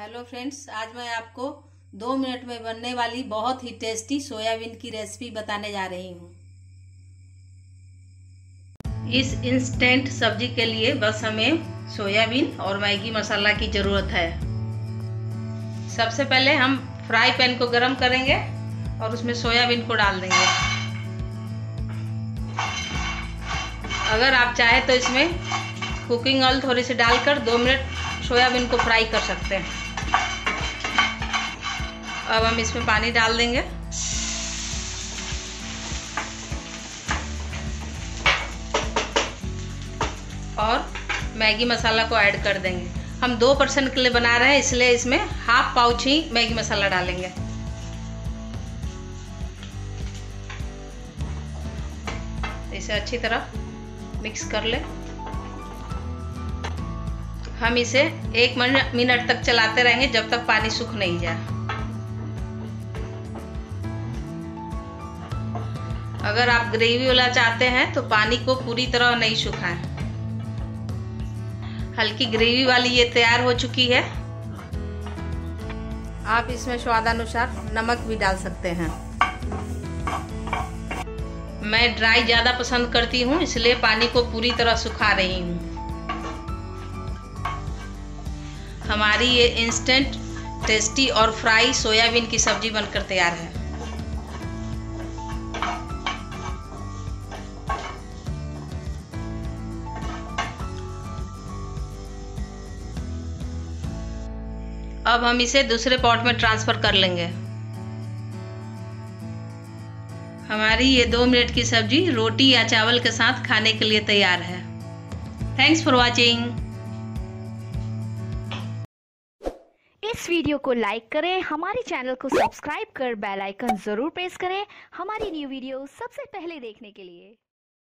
Hello friends, आज मैं आपको दो मिनट में बनने वाली बहुत ही टेस्टी सोयाबीन की रेसिपी बताने जा रही हूँ। इस इंस्टेंट सब्ज़ी के लिए बस हमें सोयाबीन और मैगी मसाला की ज़रूरत है। सबसे पहले हम फ्राई पैन को गरम करेंगे और उसमें सोयाबीन को डाल देंगे। अगर आप चाहें तो इसमें कुकिंग ऑयल थोड़ी सी डालकर दो मिनट सोयाबीन को फ्राई कर सकते हैं। अब हम इसमें पानी डाल देंगे। और मैगी मसाला को ऐड कर देंगे। हम दो परसेंट के लिए बना रहे हैं, इसलिए इसमें हाफ़ पाउच ही मैगी मसाला डालेंगे। इसे अच्छी तरह मिक्स कर ले। हम इसे एक मिनट तक चलाते रहेंगे, जब तक पानी सूख नहीं जाए। अगर आप ग्रेवी वाला चाहते हैं तो पानी को पूरी तरह नहीं सुखाएँ। हल्की ग्रेवी वाली ये तैयार हो चुकी है। आप इसमें स्वादानुसार नमक भी डाल सकते हैं। मैं ड्राई ज़्यादा पसंद करती हूँ, इसलिए पानी को पूरी तरह सुखा रही हूँ। हमारी ये इंस्टेंट टेस्टी और फ्राई सोयाबीन की सब्ज़ी बनकर तैयार है। अब हम इसे दूसरे पॉट में ट्रांसफ़र कर लेंगे। हमारी ये दो मिनट की सब्ज़ी रोटी या चावल के साथ खाने के लिए तैयार है। थैंक्स फॉर वॉचिंग इस वीडियो को लाइक करें, हमारे चैनल को सब्सक्राइब कर बेल आइकन ज़रूर प्रेस करें, हमारी न्यू वीडियो सबसे पहले देखने के लिए।